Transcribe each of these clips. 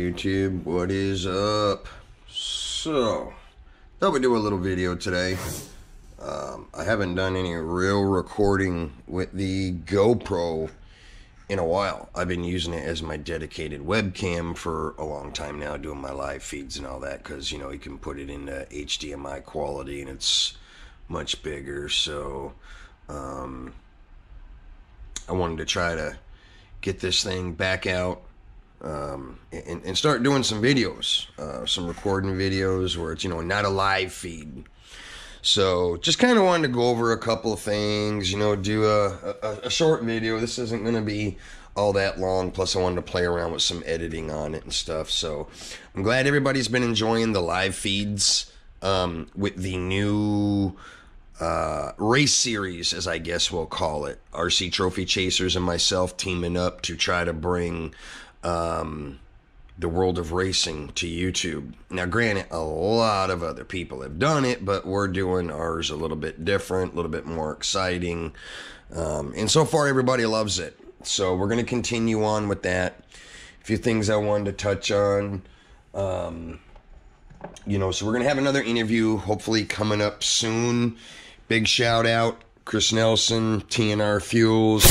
YouTube? What is up? So, thought we'd do a little video today. Um, I haven't done any real recording with the GoPro in a while. I've been using it as my dedicated webcam for a long time now, doing my live feeds and all that, because, you know, you can put it into HDMI quality and it's much bigger. So, um, I wanted to try to get this thing back out um, and, and, start doing some videos, uh, some recording videos where it's, you know, not a live feed. So just kind of wanted to go over a couple of things, you know, do a, a, a short video. This isn't going to be all that long. Plus, I wanted to play around with some editing on it and stuff. So I'm glad everybody's been enjoying the live feeds um, with the new uh, race series, as I guess we'll call it. RC Trophy Chasers and myself teaming up to try to bring um, the world of racing to YouTube. Now, granted, a lot of other people have done it, but we're doing ours a little bit different, a little bit more exciting. Um, and so far, everybody loves it. So we're going to continue on with that. A few things I wanted to touch on. Um, you know, so we're going to have another interview hopefully coming up soon. Big shout out, Chris Nelson, TNR Fuels,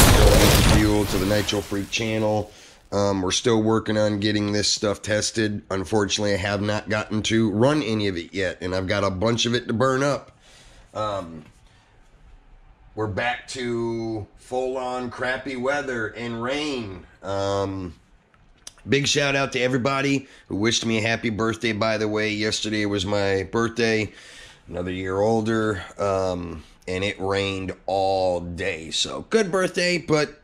Fuel to the Nitro Freak channel. Um, we're still working on getting this stuff tested. Unfortunately, I have not gotten to run any of it yet, and I've got a bunch of it to burn up. Um, we're back to full on crappy weather and rain. Um, big shout out to everybody who wished me a happy birthday, by the way. Yesterday was my birthday, another year older, um, and it rained all day. So, good birthday, but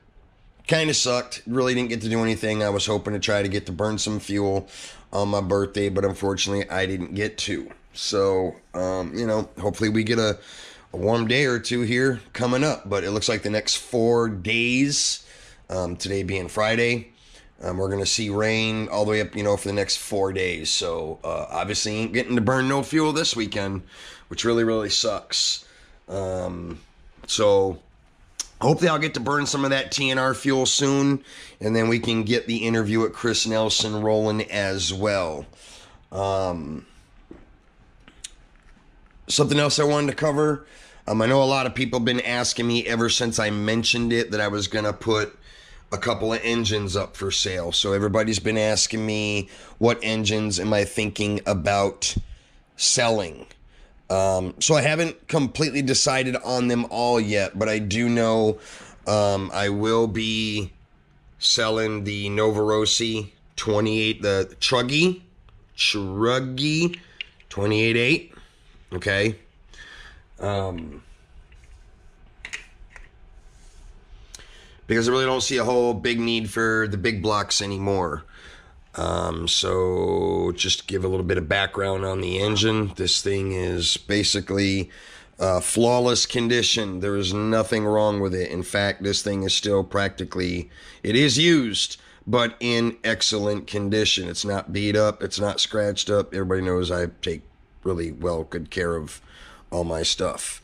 kind of sucked. Really didn't get to do anything. I was hoping to try to get to burn some fuel on my birthday, but unfortunately, I didn't get to. So, um, you know, hopefully we get a, a, warm day or two here coming up. But it looks like the next four days, um, today being Friday, um, we're going to see rain all the way up, you know, for the next four days. So, uh, obviously, ain't getting to burn no fuel this weekend, which really, really sucks. Um, so, Hopefully, I'll get to burn some of that TNR fuel soon, and then we can get the interview with Chris Nelson rolling as well. Um, something else I wanted to cover. Um, I know a lot of people have been asking me ever since I mentioned it that I was going to put a couple of engines up for sale. So everybody's been asking me what engines am I thinking about selling. Um, so I haven't completely decided on them all yet, but I do know um, I will be selling the Novarossi 28, the Truggy, Truggy 28.8. Okay. Um, because I really don't see a whole big need for the big blocks anymore. Um, so just give a little bit of background on the engine. This thing is basically uh, flawless condition. There is nothing wrong with it. In fact, this thing is still practically, it is used, but in excellent condition. It's not beat up. It's not scratched up. Everybody knows I take really well good care of all my stuff.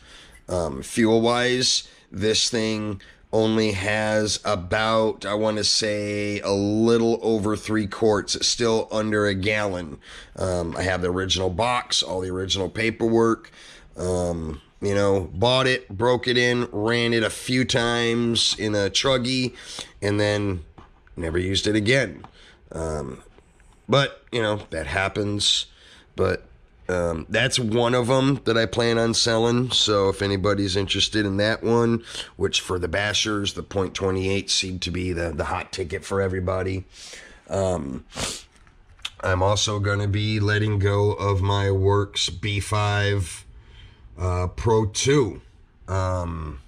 Um, fuel wise, this thing only has about, I want to say, a little over three quarts. Still under a gallon. Um, I have the original box, all the original paperwork. Um, you know, bought it, broke it in, ran it a few times in a truggy, and then never used it again. Um, but, you know, that happens. But um, that's one of them that I plan on selling. So if anybody's interested in that one, which for the bashers, the point twenty eight seemed to be the the hot ticket for everybody. Um, I'm also going to be letting go of my Werks B5 uh, Pro 2. Um,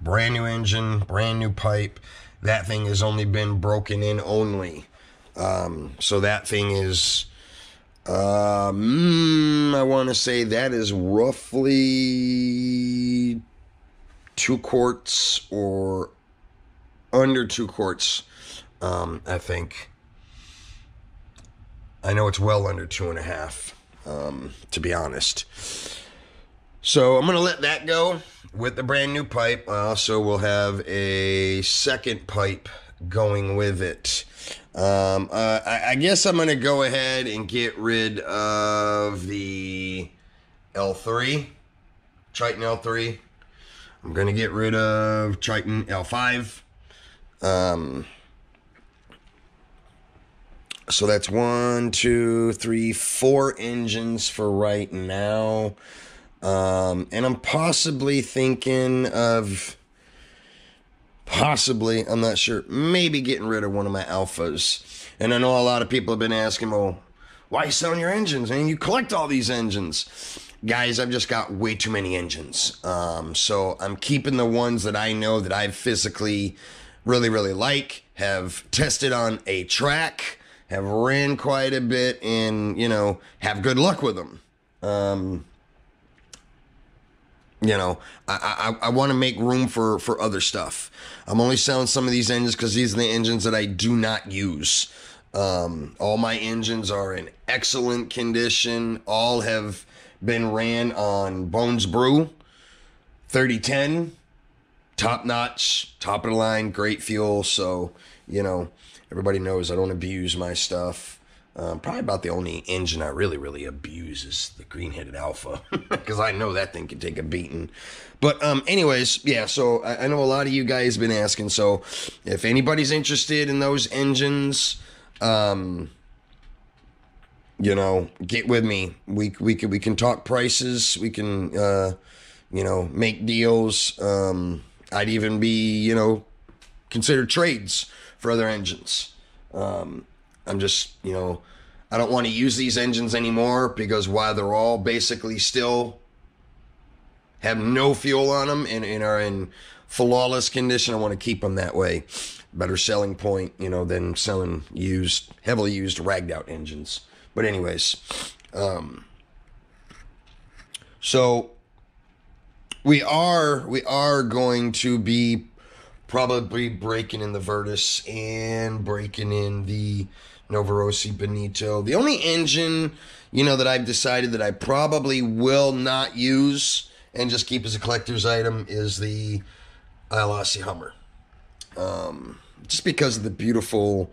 brand new engine, brand new pipe. That thing has only been broken in only. Um, so that thing is um, I want to say that is roughly two quarts or under two quarts. Um, I think. I know it's well under two and a half, um, to be honest. So I'm going to let that go with the brand new pipe. I also will have a second pipe going with it. Um, uh, I, I guess I'm going to go ahead and get rid of the L3, Triton L3. I'm going to get rid of Triton L5. Um, so that's one, two, three, four engines for right now. Um, and I'm possibly thinking of possibly, I'm not sure, maybe getting rid of one of my alphas. And I know a lot of people have been asking, well, why are you selling your engines? And you collect all these engines. Guys, I've just got way too many engines. Um, so I'm keeping the ones that I know that I've physically really, really like, have tested on a track, have ran quite a bit, and, you know, have good luck with them. Um, you know, I I, I want to make room for for other stuff. I'm only selling some of these engines because these are the engines that I do not use. Um, all my engines are in excellent condition. All have been ran on Bones Brew 3010, top notch, top of the line, great fuel. So you know, everybody knows I don't abuse my stuff. Um, probably about the only engine I really, really abuse is the green-headed Alpha, because I know that thing can take a beating. But um, anyways, yeah. So I, I, know a lot of you guys been asking. So if anybody's interested in those engines, um, you know, get with me. We we can we can talk prices. We can uh, you know make deals. Um, I'd even be you know consider trades for other engines. Um, I'm just, you know, I don't want to use these engines anymore because while they're all basically still have no fuel on them and, and are in flawless condition, I want to keep them that way. Better selling point, you know, than selling used, heavily used, ragged out engines. But anyways, um, so we are we are going to be probably breaking in the Virtus and breaking in the Novarossi Benito. The only engine, you know, that I've decided that I probably will not use and just keep as a collector's item is the Ialossi Hummer. Um, just because of the beautiful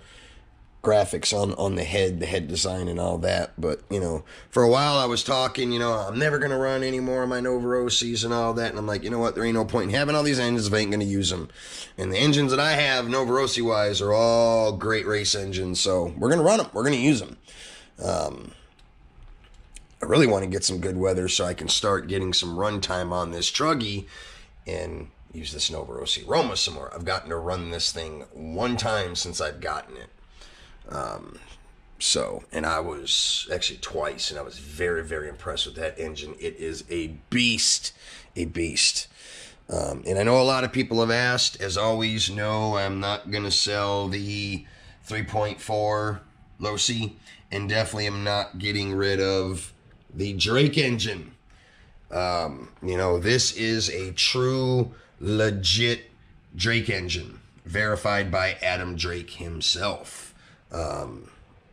graphics on on the head, the head design, and all that. But you know, for a while I was talking, you know, I'm never gonna run any more of my Novarossis and all that, and I'm like, you know what? There ain't no point in having all these engines if I ain't gonna use them. And the engines that I have, Novarossi wise, are all great race engines, so we're gonna run them. We're gonna use them. Um, I really want to get some good weather so I can start getting some run time on this truggy and use this Novarossi Roma some more. I've gotten to run this thing one time since I've gotten it. Um, so, and I was actually twice, and I was very, very impressed with that engine. It is a beast, a beast. Um, and I know a lot of people have asked. As always, no, I'm not going to sell the 3.4 Losi, and definitely am not getting rid of the Drake engine. Um, you know, this is a true, legit Drake engine, verified by Adam Drake himself. Um,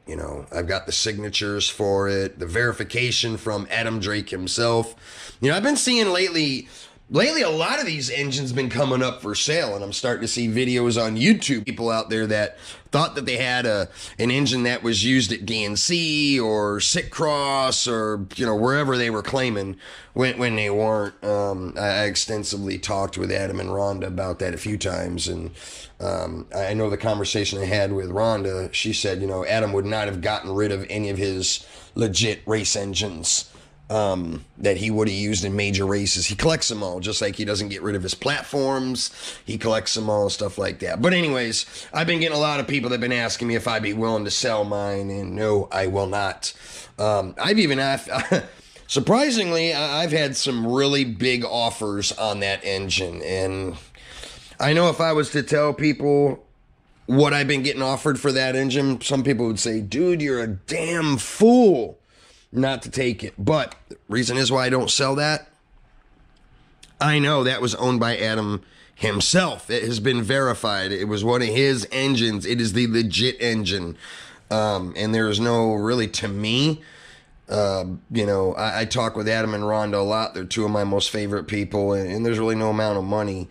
you know, I've got the signatures for it, the verification from Adam Drake himself. You know, I've been seeing lately lately a lot of these engines been coming up for sale and i'm starting to see videos on youtube people out there that thought that they had a an engine that was used at dnc or sitcross or you know wherever they were claiming when when they weren't. Um, I, extensively talked with adam and rhonda about that a few times and um, i know the conversation i had with rhonda she said you know adam would not have gotten rid of any of his legit race engines um, that he would have used in major races. He collects them all, just like he doesn't get rid of his platforms. He collects them all, stuff like that. But anyways, I've been getting a lot of people that have been asking me if I'd be willing to sell mine, and no, I will not. Um, I've even asked. surprisingly, I've had some really big offers on that engine, and I know if I was to tell people what I've been getting offered for that engine, some people would say, "Dude, you're a damn fool." Not to take it. But the reason is why I don't sell that. I know that was owned by Adam himself. It has been verified. It was one of his engines. It is the legit engine. Um, and there is no really, to me, uh, you know, I, I, talk with Adam and Rhonda a lot. They're two of my most favorite people, and, and there's really no amount of money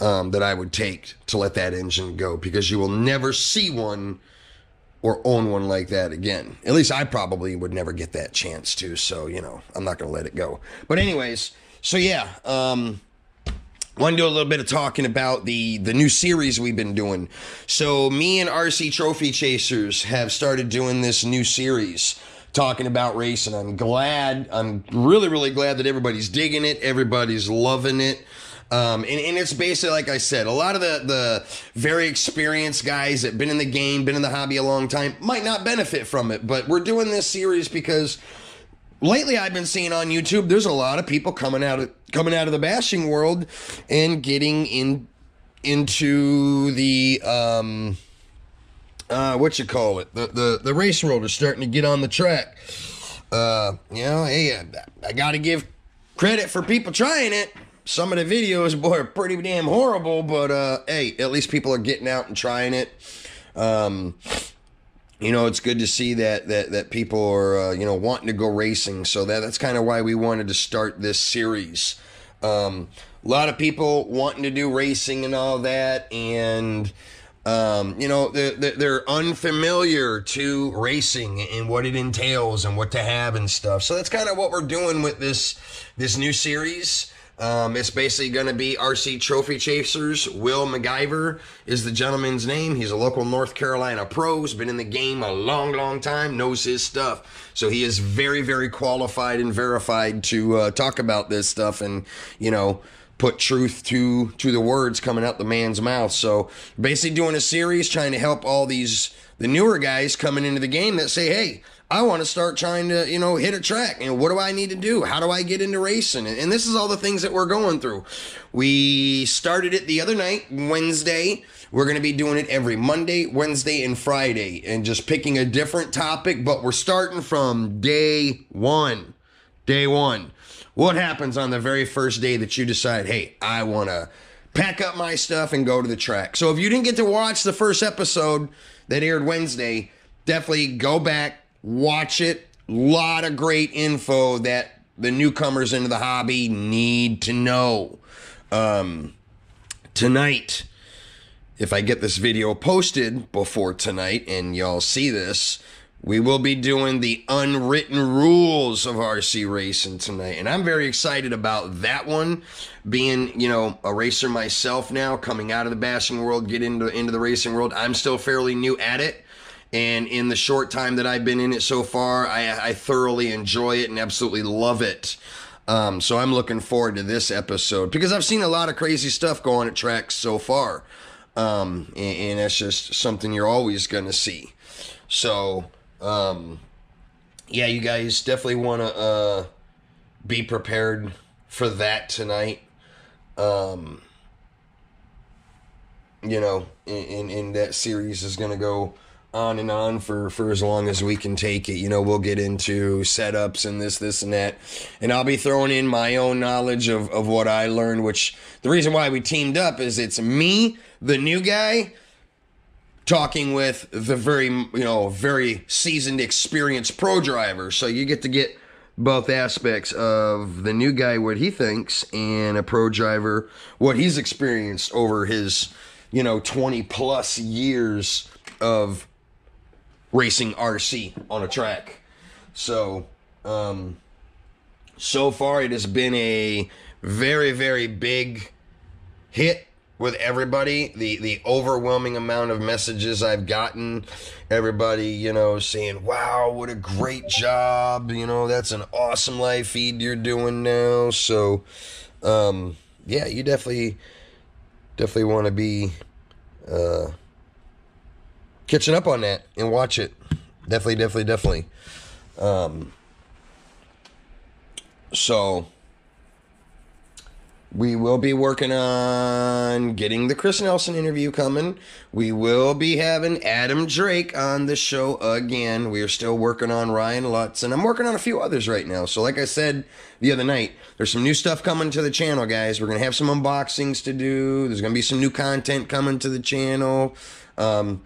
um, that I would take to let that engine go because you will never see one or own one like that again. At least I probably would never get that chance to. So you know, I'm not gonna let it go. But anyways, so yeah. Um, want to do a little bit of talking about the the new series we've been doing. So me and RC Trophy Chasers have started doing this new series talking about racing. And I'm glad. I'm really really glad that everybody's digging it. Everybody's loving it. Um, and, and it's basically like I said, a lot of the the very experienced guys that been in the game, been in the hobby a long time, might not benefit from it. But we're doing this series because lately I've been seeing on YouTube there's a lot of people coming out of coming out of the bashing world and getting in into the um uh what you call it the the, the race world is starting to get on the track uh you know hey I, I gotta give credit for people trying it some of the videos boy are pretty damn horrible but uh hey at least people are getting out and trying it um you know, it's good to see that that that people are uh, you know wanting to go racing. So that that's kind of why we wanted to start this series. Um, a lot of people wanting to do racing and all that, and um, you know they're, they're unfamiliar to racing and what it entails and what to have and stuff. So that's kind of what we're doing with this this new series. Um, it's basically going to be RC Trophy Chasers. Will McGiver is the gentleman's name. He's a local North Carolina pro. He's been in the game a long, long time, knows his stuff. So he is very, very qualified and verified to uh, talk about this stuff and, you know, put truth to to the words coming out the man's mouth. So basically doing a series trying to help all these the newer guys coming into the game that say, hey, I want to start trying to, you know, hit a track. And what do I need to do? How do I get into racing? And, this is all the things that we're going through. We started it the other night, Wednesday. We're going to be doing it every Monday, Wednesday, and Friday, and just picking a different topic. But we're starting from day one. Day one. What happens on the very first day that you decide, hey, I want to pack up my stuff and go to the track? So if you didn't get to watch the first episode that aired Wednesday, definitely go back, watch it. Lot of great info that the newcomers into the hobby need to know. Um, tonight, if I get this video posted before tonight and y'all see this, we will be doing the unwritten rules of RC racing tonight. And I'm very excited about that one. Being, you know, a racer myself now, coming out of the bashing world, get into into the racing world. I'm still fairly new at it. And in the short time that I've been in it so far, I, I thoroughly enjoy it and absolutely love it. Um, so I'm looking forward to this episode because I've seen a lot of crazy stuff go on at tracks so far. Um, and, and, that's just something you're always going to see. So, um, yeah, you guys definitely want to uh, be prepared for that tonight. Um, you know, in, in that series is going to go on and on for for as long as we can take it. You know, we'll get into setups and this, this, and that, and I'll be throwing in my own knowledge of of what I learned. Which the reason why we teamed up is it's me, the new guy, talking with the very you know very seasoned, experienced pro driver. So you get to get both aspects of the new guy what he thinks and a pro driver what he's experienced over his you know 20 plus years of racing RC on a track. So, um, so far it has been a very, very big hit with everybody. The the overwhelming amount of messages I've gotten, everybody, you know, saying, "Wow, what a great job! You know, that's an awesome live feed you're doing now." So, um, yeah, you definitely, definitely want to be uh, catching up on that and watch it. Definitely, definitely, definitely. Um, so we will be working on getting the Chris Nelson interview coming. We will be having Adam Drake on the show again. We are still working on Ryan Lutz, and I'm working on a few others right now. So, like I said the other night, there's some new stuff coming to the channel, guys. We're gonna have some unboxings to do. There's gonna be some new content coming to the channel. Um,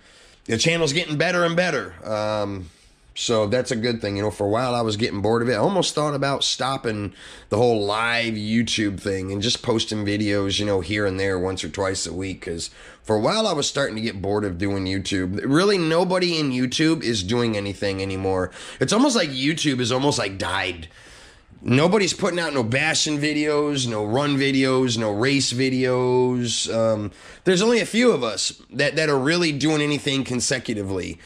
the channel's getting better and better. Um, So that's a good thing. You know, for a while I was getting bored of it. I almost thought about stopping the whole live YouTube thing and just posting videos, you know, here and there once or twice a week. Because for a while I was starting to get bored of doing YouTube. Really, nobody in YouTube is doing anything anymore. It's almost like YouTube is almost like died. Nobody's putting out no bashing videos, no run videos, no race videos. Um, there's only a few of us that, that are really doing anything consecutively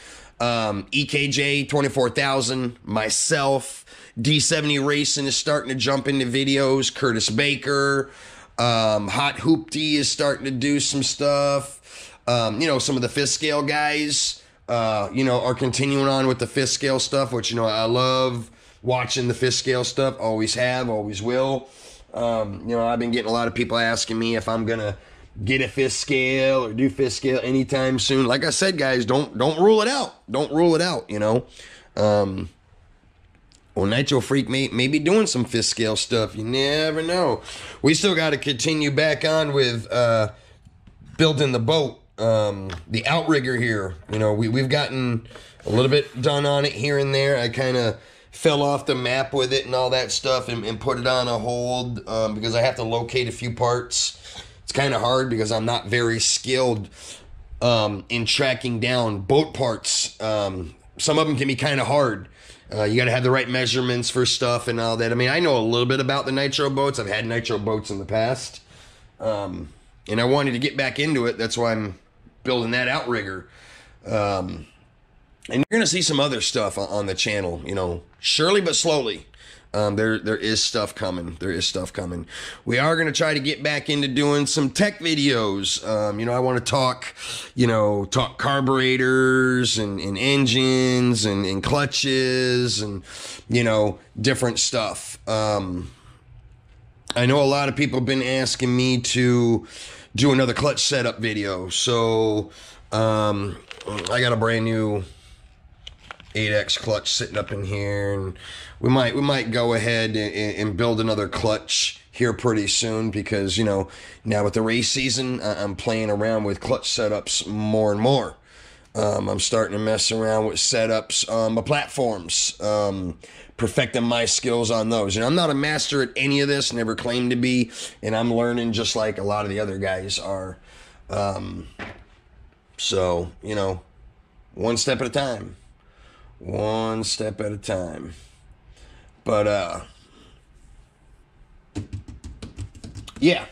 um, EKJ 24,000, myself, D70 Racing is starting to jump into videos, Curtis Baker, um, Hot Hoopty is starting to do some stuff. Um, you know, some of the fifth scale guys, uh, you know, are continuing on with the fifth scale stuff, which, you know, I love watching the fifth scale stuff, always have, always will. Um, you know, I've been getting a lot of people asking me if I'm to get a fifth scale or do fifth scale anytime soon. Like I said, guys, don't don't rule it out. Don't rule it out. You know. Um, well, Nitro Freak may, may be doing some fifth scale stuff. You never know. We still got to continue back on with uh, building the boat, um, the outrigger here. You know, we, we've gotten a little bit done on it here and there. I kind of fell off the map with it and all that stuff and, and put it on a hold um, because I have to locate a few parts it's kind of hard because I'm not very skilled um, in tracking down boat parts. Um, some of them can be kind of hard. Uh, you got to have the right measurements for stuff and all that. I mean, I know a little bit about the nitro boats. I've had nitro boats in the past, um, and I wanted to get back into it. That's why I'm building that outrigger. Um, and you're gonna see some other stuff on the channel. You know, surely but slowly. Um, there there is stuff coming. There is stuff coming. We are going to try to get back into doing some tech videos. Um, you know, I want to talk, you know, talk carburetors and, and engines and, and clutches and you know different stuff. Um, I know a lot of people have been asking me to do another clutch setup video, so um, I got a brand new 8x clutch sitting up in here and we might we might go ahead and, and, build another clutch here pretty soon because you know now with the race season I'm playing around with clutch setups more and more. Um, I'm starting to mess around with setups on my platforms, um, perfecting my skills on those. And I'm not a master at any of this, never claimed to be, and I'm learning just like a lot of the other guys are. Um, so you know, one step at a time one step at a time. But uh yeah,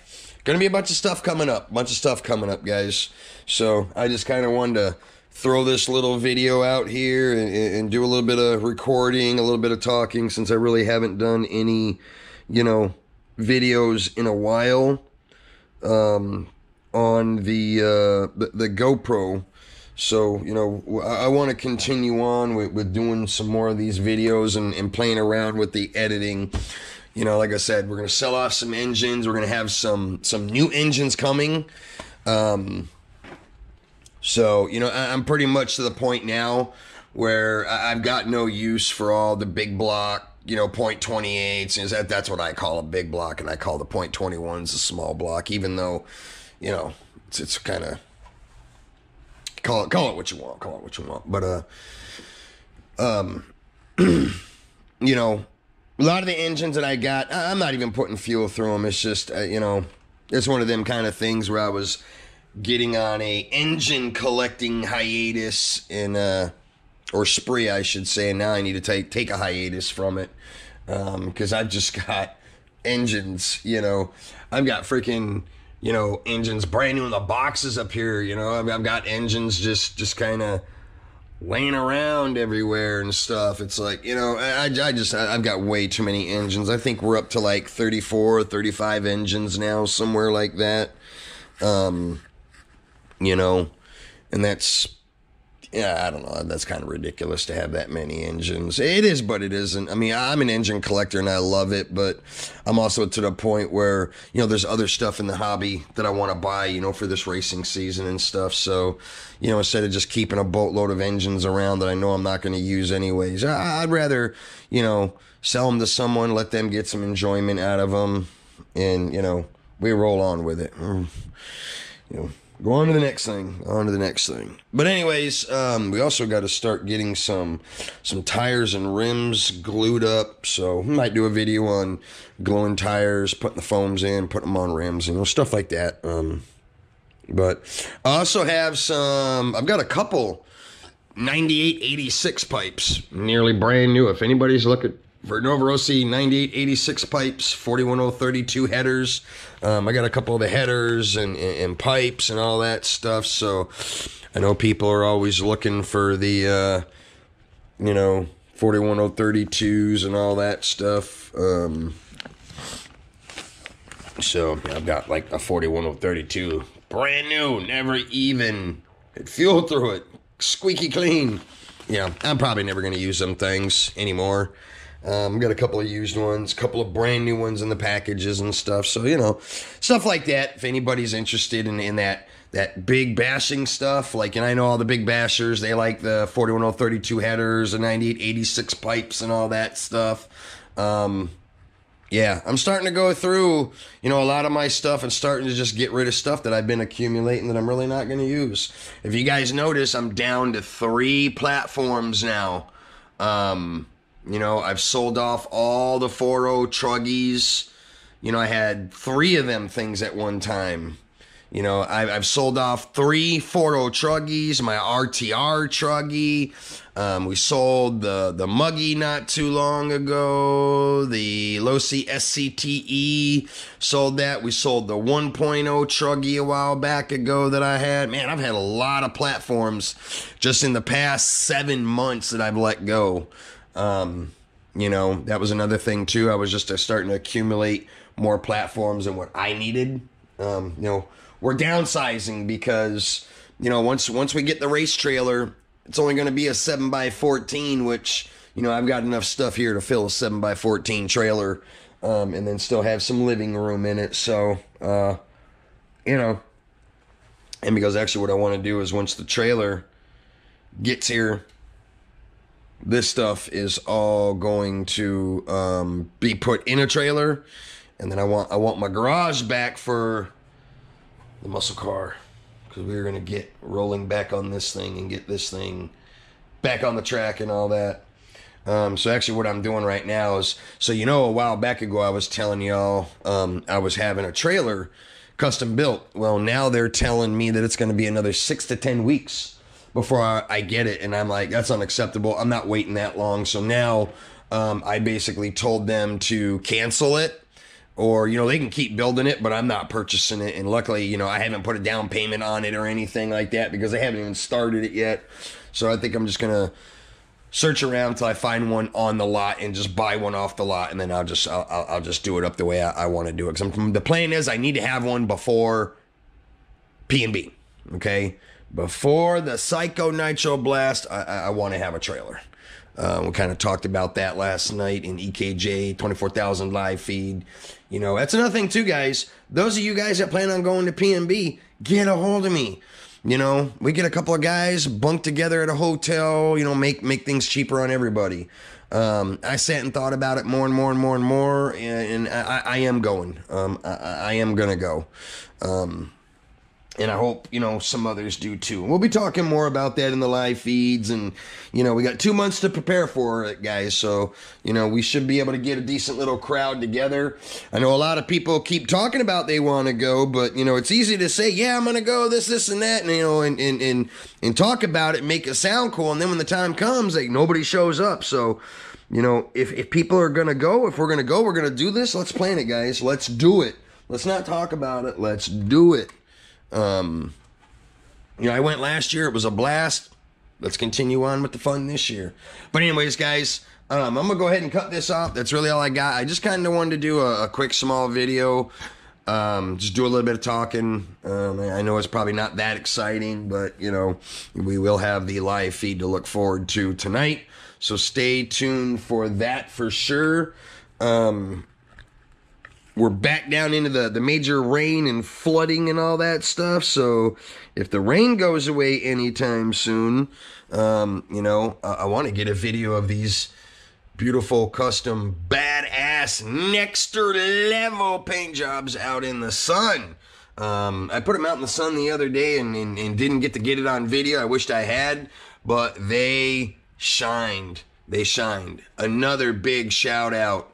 gonna be a bunch of stuff coming up. Bunch of stuff coming up, guys. So I just kind of wanted to throw this little video out here and, and, do a little bit of recording, a little bit of talking, since I really haven't done any, you know, videos in a while um, on the, uh, the the GoPro so, you know, I, I want to continue on with, with doing some more of these videos and, and playing around with the editing. You know, like I said, we're going to sell off some engines. We're going to have some, some new engines coming. Um, so, you know, I, I'm pretty much to the point now where I've got no use for all the big block, you know, point 28s. That, that's what I call a big block, and I call the point 21s a small block, even though, you know, it's, it's kind of call it call it what you want, call it what you want. But uh, um, you know, a lot of the engines that I got, I'm not even putting fuel through them. It's just uh, you know, it's one of them kind of things where I was getting on a engine collecting hiatus in uh or spree, I should say. And now I need to take take a hiatus from it um because I've just got engines. You know, I've got freaking you know, engines brand new in the boxes up here. You know, I've, I've got engines just just kind of laying around everywhere and stuff. It's like, you know, I, I just, I've got way too many engines. I think we're up to like 34, 35 engines now, somewhere like that. Um, you know, and that's yeah, I don't know. That's kind of ridiculous to have that many engines. It is, but it isn't. I mean, I'm an engine collector and I love it, but I'm also to the point where, you know, there's other stuff in the hobby that I want to buy, you know, for this racing season and stuff. So, you know, instead of just keeping a boatload of engines around that I know I'm not going to use anyways, I'd rather, you know, sell them to someone, let them get some enjoyment out of them, and, you know, we roll on with it. Mm. You know, go on to the next thing. On to the next thing. But anyways, um, we also got to start getting some some tires and rims glued up. So we might do a video on gluing tires, putting the foams in, putting them on rims, you know, stuff like that. Um, but I also have some. I've got a couple 98 86 pipes, nearly brand new. If anybody's looking for Rossi 9886 pipes, 41032 headers. Um, I got a couple of the headers and, and, and, pipes and all that stuff. So I know people are always looking for the, uh, you know, 41032s and all that stuff. Um, so I've got like a 41032, brand new, never even had fuel through it, squeaky clean. Yeah, I'm probably never going to use them things anymore. Um, I've got a couple of used ones, a couple of brand new ones in the packages and stuff. So you know, stuff like that. If anybody's interested in in that that big bashing stuff, like and I know all the big bashers, they like the 41032 headers, the 9886 pipes, and all that stuff. Um, yeah, I'm starting to go through, you know, a lot of my stuff and starting to just get rid of stuff that I've been accumulating that I'm really not going to use. If you guys notice, I'm down to three platforms now. Um, you know, I've sold off all the 4.0 truggies. You know, I had three of them things at one time. You know, I've, I've sold off three 4.0 truggies, my RTR truggy. Um, we sold the, the Muggy not too long ago. The Losi SCTE sold that. We sold the 1.0 truggy a while back ago that I had. Man, I've had a lot of platforms just in the past seven months that I've let go. Um, you know, that was another thing too. I was just uh, starting to accumulate more platforms than what I needed. Um, you know, we're downsizing because you know once once we get the race trailer, it's only going to be a seven by fourteen, which you know I've got enough stuff here to fill a seven by fourteen trailer, um, and then still have some living room in it. So, uh, you know, and because actually what I want to do is once the trailer gets here this stuff is all going to um, be put in a trailer, and then I want I want my garage back for the muscle car because we are gonna get rolling back on this thing and get this thing back on the track and all that. Um, so actually, what I'm doing right now is so you know a while back ago I was telling y'all um, I was having a trailer custom built. Well, now they're telling me that it's going to be another six to ten weeks before I, I, get it. And I'm like, that's unacceptable. I'm not waiting that long. So now um, I basically told them to cancel it. Or, you know, they can keep building it, but I'm not purchasing it. And luckily, you know, I haven't put a down payment on it or anything like that because they haven't even started it yet. So I think I'm just going to search around until I find one on the lot and just buy one off the lot, and then I'll just I'll, I'll just do it up the way I, I want to do it. Because the plan is I need to have one before P and B. Okay, before the Psycho Nitro Blast, I, I, want to have a trailer. Um, we kind of talked about that last night in EKJ 24,000 live feed. You know, that's another thing too, guys. Those of you guys that plan on going to PNB, get a hold of me. You know, we get a couple of guys bunked together at a hotel. You know, make make things cheaper on everybody. Um, I sat and thought about it more and more and more and more, and, and I, I, am going. Um, I, I, am gonna go. Um, and I hope, you know, some others do too. We'll be talking more about that in the live feeds. And, you know, we got two months to prepare for it, guys. So, you know, we should be able to get a decent little crowd together. I know a lot of people keep talking about they want to go, but, you know, it's easy to say, yeah, I'm to go this, this, and that, and, you know, and, and, and, and talk about it, make it sound cool. And then when the time comes, like, nobody shows up. So, you know, if, if people are going to go, if we're going to go, we're going to do this, let's plan it, guys. Let's do it. Let's not talk about it. Let's do it. Um, you know, I went last year. It was a blast. Let's continue on with the fun this year. But anyways, guys, um, I'm gonna go ahead and cut this off. That's really all I got. I just kind of wanted to do a, a, quick, small video. Um, just do a little bit of talking. Um, I know it's probably not that exciting, but you know, we will have the live feed to look forward to tonight. So stay tuned for that for sure. Um, we're back down into the, the major rain and flooding and all that stuff. So if the rain goes away anytime soon, um, you know, I, I want to get a video of these beautiful custom badass next level paint jobs out in the sun. Um, I put them out in the sun the other day and, and, and didn't get to get it on video. I wished I had, but they shined. They shined. Another big shout out,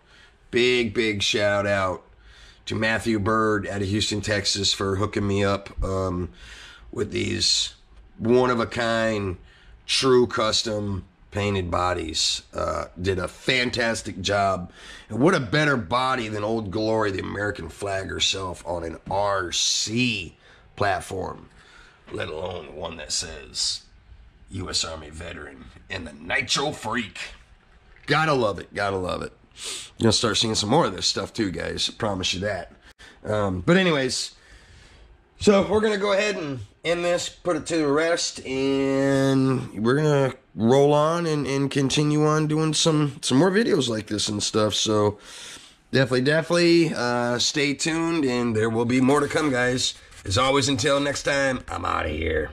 big, big shout out to Matthew Bird out of Houston, Texas for hooking me up um, with these one of a kind, true custom painted bodies. Uh, did a fantastic job. And what a better body than Old Glory, the American flag herself, on an RC platform, let alone one that says U.S. Army veteran and the Nitro Freak. Gotta love it. Gotta love it. Gonna start seeing some more of this stuff too, guys. I promise you that. Um, but anyways, so we're gonna go ahead and end this, put it to the rest, and we're gonna roll on and, and continue on doing some some more videos like this and stuff. So definitely, definitely uh, stay tuned, and there will be more to come, guys. As always, until next time, I'm out of here.